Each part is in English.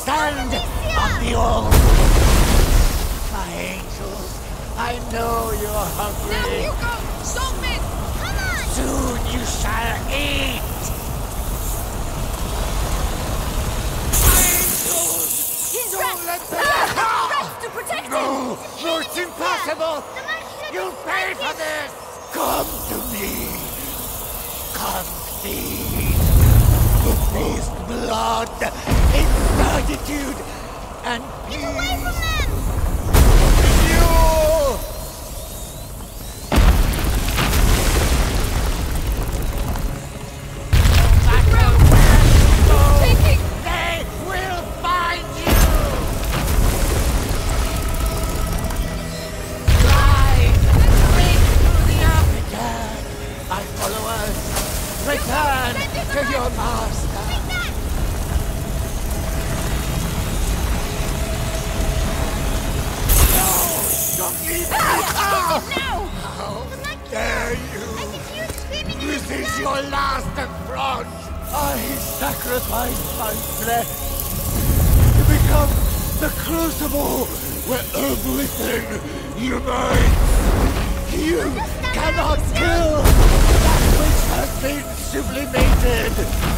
descend on the all. My angels, I know you're Now, hungry. Hugo! Don't miss! Come on! Soon you shall eat. Angels, He's don't let them ah, Wrapped to protect him! No, no, it's impossible. You'll pay for this. Come to me. Come feed. Taste blood in certitude and Get away from them! Now! How dare you This is your last affront! I sacrificed my flesh to become the crucible where everything unites! You cannot kill that which has been sublimated!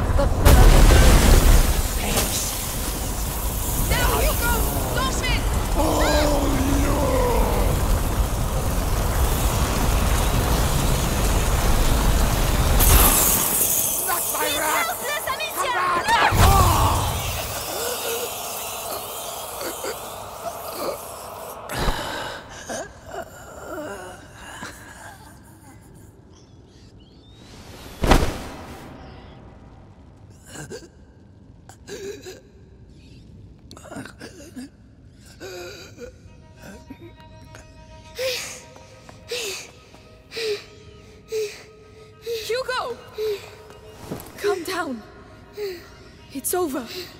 Toward the It's over.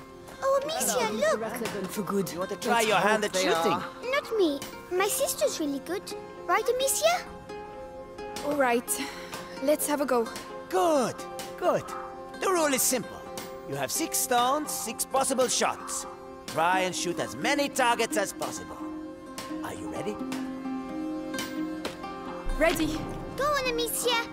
Amicia, look! For good. You want to try your hand at shooting? are. Not me. My sister's really good. Right, Amicia? All right, let's have a go. Good, good. The rule is simple. You have six stones, six possible shots. Try and shoot as many targets as possible. Are you ready? Ready? Go on, Amicia.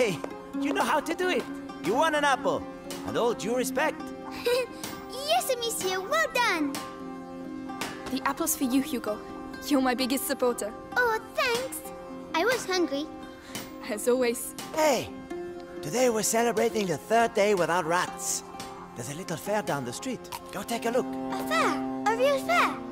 Hey, you know how to do it. You won an apple. And all due respect. yes, Amicia, well done. The apple's for you, Hugo. You're my biggest supporter. Oh, thanks. I was hungry. As always. Hey, today we're celebrating the third day without rats. There's a little fair down the street. Go take a look. A fair? A real fair?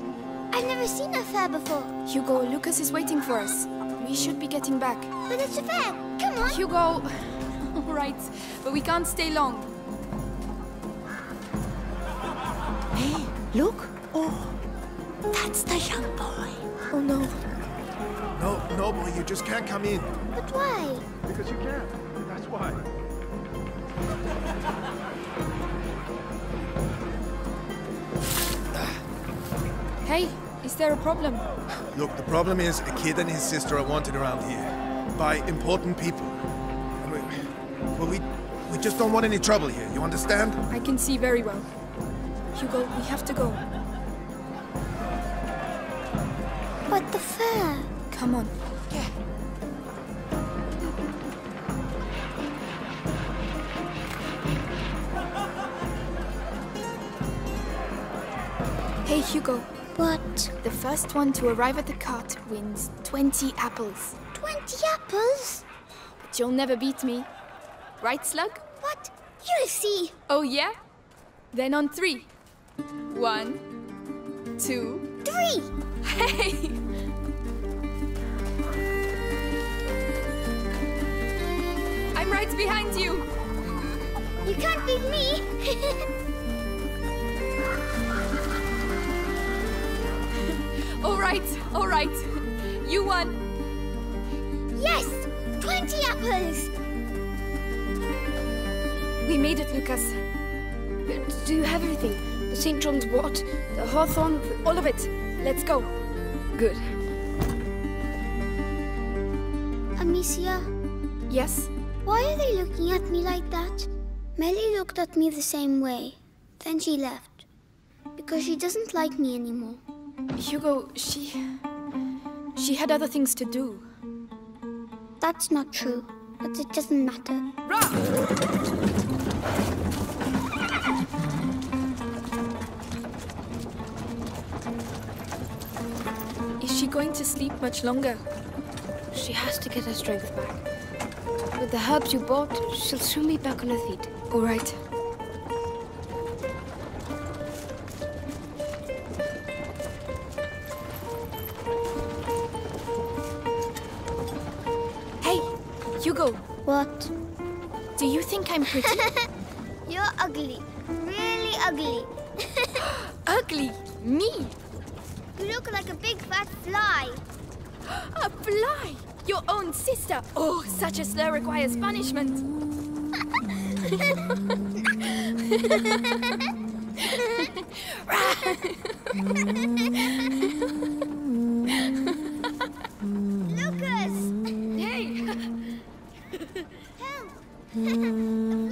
I've never seen a fair before. Hugo, Lucas is waiting for us. We should be getting back. But it's a fair. Come on. Hugo! All right, but we can't stay long. Hey, look. Oh, that's the young boy. Oh no. No, no, boy, you just can't come in. But why? Because you can't. That's why. Hey, is there a problem? Look, the problem is a kid and his sister are wanted around here by important people. And we, well, we, we just don't want any trouble here. You understand? I can see very well. Hugo, we have to go. But the fair. Come on. Yeah. Hey Hugo, What? the first one to arrive at the cart wins 20 apples. Twenty apples? But you'll never beat me. Right, Slug? What? You'll see. Oh yeah? Then on three. One, two, Three. hey! I'm right behind you. You can't beat me. All right, all right. You won. yes. Twenty apples. We made it, Lucas. Do you have everything? The St. John's wort, the hawthorn, all of it. Let's go. Good. Amicia, Yes? why are they looking at me like that? Mélie looked at me the same way. Then she left. Because she doesn't like me anymore. Hugo, she. She had other things to do. That's not true. But it doesn't matter. Is she going to sleep much longer? She has to get her strength back. With the herbs you bought, she'll soon be back on her feet. All right. Hugo, What? do you think I'm pretty? You're ugly. Really ugly. Ugly? Me? You look like a big fat fly. A fly? Your own sister? Oh, such a slur requires punishment. うん。